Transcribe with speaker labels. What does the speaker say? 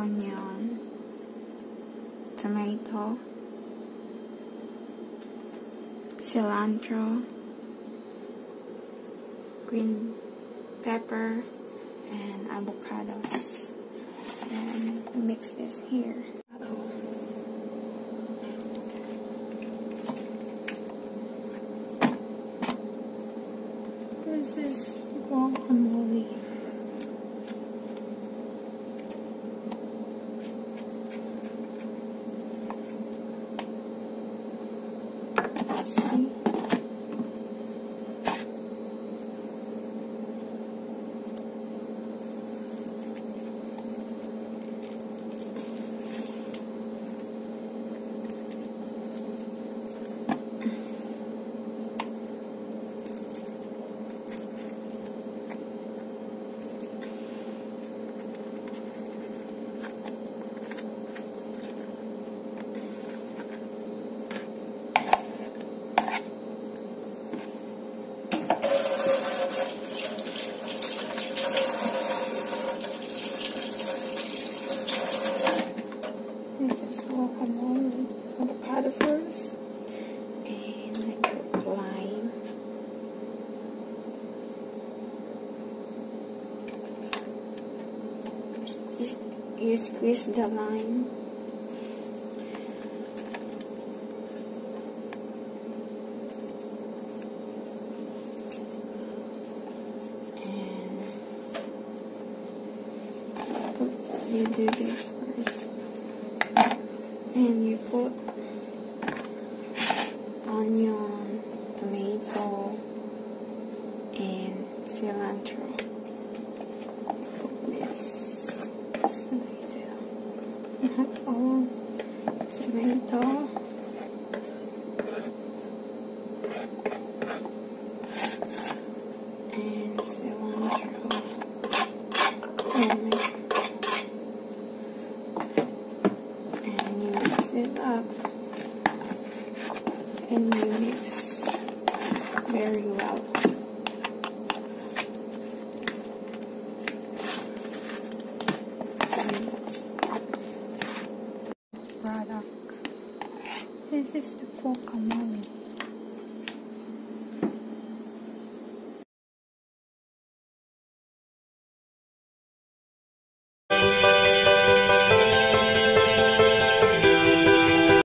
Speaker 1: onion, tomato, cilantro, green pepper, and avocados. And mix this here. What is this? See? This is guacamole, avocado first, and I put lime. You squeeze the lime. And you do this first and you put onion, tomato, and cilantro. Put tomato, not tomato. And cilantro. And and you mix it up and you mix very well. Product. This is the guacamole.